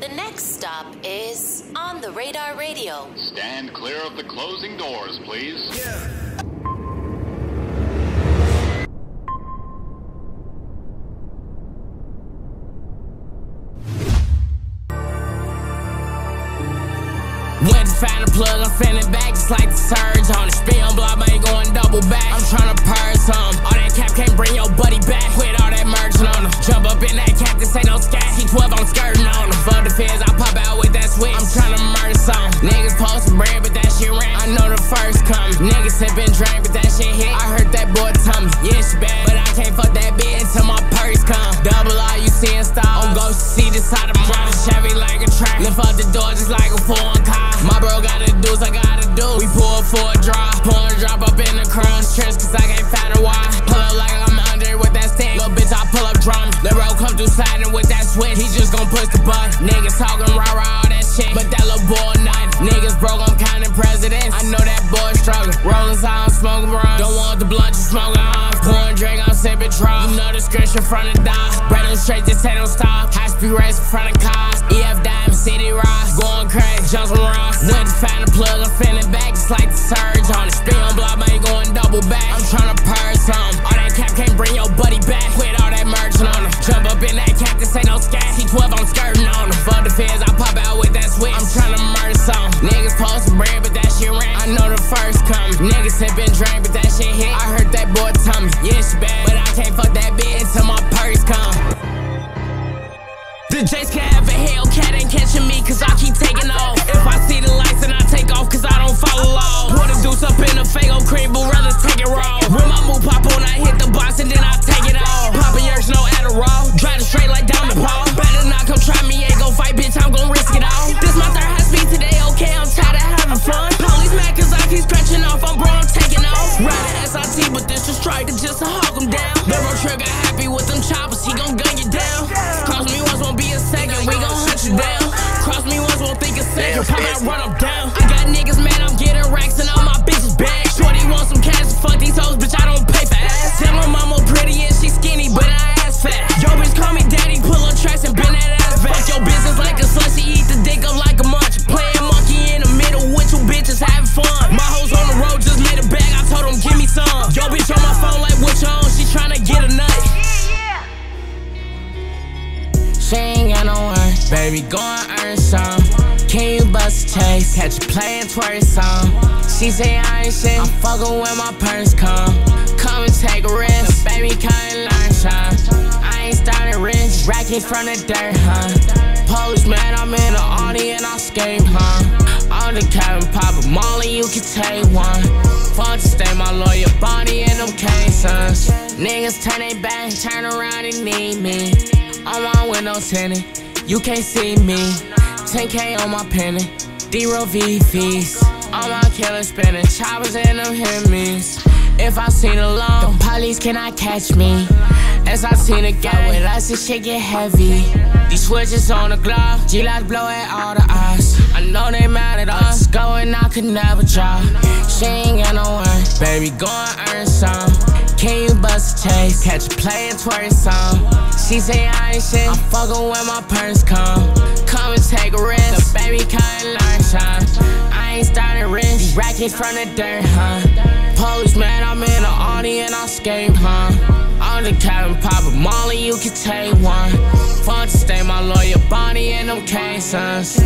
The next stop is On the Radar Radio. Stand clear of the closing doors, please. Went to find a plug, I'm sending back just like the surge on it. Spin block, ain't going double back. I'm tryna purge me, yeah, she bad. But I can't fuck that bitch until my purse come. Double R, you seeing. I'm go see this side of my Drive a Chevy like a track. Lift up the door just like a foreign car. My bro gotta do, I gotta do. We pull for a drop, pull and drop up in the crunch trench, cause I can't find a why. I'm sipping drop. You know the scripture from the dot. Bread on straight, just say don't stop. High speed race in front of cars. EF Diamond City Rocks. Going crazy, jumps on rocks. Went to find a plug, I'm feeling back just like the surge on it. Spin on block, ain't going double back. I'm tryna purge some. All that cap can't bring your buddy back. Quit all that merging on him. Jump up in that cap, this ain't no scat. T12, I'm skirting on him. Fuck the feds, I pop out with that switch. I'm tryna murder some. Niggas posting bread, but that shit ran. I know the first coming. Niggas have been but that shit hit. I heard that boy tell me, yeah, she bad. Can't fuck that bitch until my purse come. The J's can have a Hellcat ain't catching me cause I keep taking off. If I see the lights then I take off cause I don't follow law. Put a deuce up in the Faygo cream, but rather take it raw. When my move pop on, I hit the box and then I take it off. Poppin' yerks, no Adderall. Drive it straight like the paw. Better not come try me, ain't gon' fight, bitch, I'm gon' risk it all. This my third high speed today, okay, I'm tired of having fun. Police mad cause I keep scratching off, I'm bro, I'm taking off. Riding SIT, but this is striker just a hawk out, run them down. I got niggas mad, I'm getting racks and all my bitches bad. Shorty want some cash, fuck these hoes, bitch, I don't pay for ass. Tell my mama pretty and she skinny, but I ass fat. Yo, bitch, call me daddy, pull on tracks and bend that ass back. Fuck your business like a slut, she eat the dick up like a munch. Playing monkey in the middle with two bitches having fun. My hoes on the road just made a bag, I told them give me some. Yo, bitch on my phone like what you on, she tryna get a nut. Yeah, yeah. She ain't got no work, baby, go and earn some. Catch a play and twerk some. She say I ain't shit, I'm fucking when my purse come. Come and take a risk, baby, come and learn some. I ain't starting rich, racking from the dirt, huh? Polish man, I'm in the Audi and I skate, huh? On the cabin, pop a molly, you can take one. Fun to stay my lawyer, Bonnie and them K-sons. Niggas turn they back, turn around and need me. On my window tinted, you can't see me. 10K on my penny, D-roll VVs. All my killers spinning, choppers in them Hemis. If I seen alone, the police cannot catch me. As I seen a guy with us, this shit get heavy. These switches on the glove, Glock blow all the eyes. I know they mad at us, going I could never drop. She ain't got no work, baby, go and earn some. Can you bust a chase? Catch a play and twerk some. She say I ain't shit, I'm fucking when my purse come. Come and take a risk, the baby and learn some. I ain't starting rich, racking from the dirt, huh? Police man, I'm in the Audi and I skate, huh? I'm the cabin, pop a molly, you can take one. Fun to stay my lawyer, Bonnie and them K-sons.